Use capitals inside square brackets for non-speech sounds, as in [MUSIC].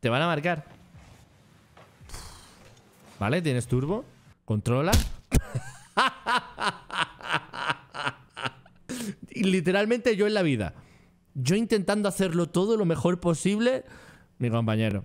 Te van a marcar. Vale, tienes turbo. Controla. [LAUGHS] literalmente yo en la vida. Yo intentando hacerlo todo lo mejor posible. Mi compañero.